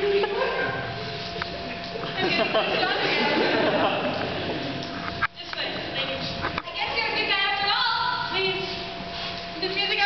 I guess you're a good guy after all. Please. The music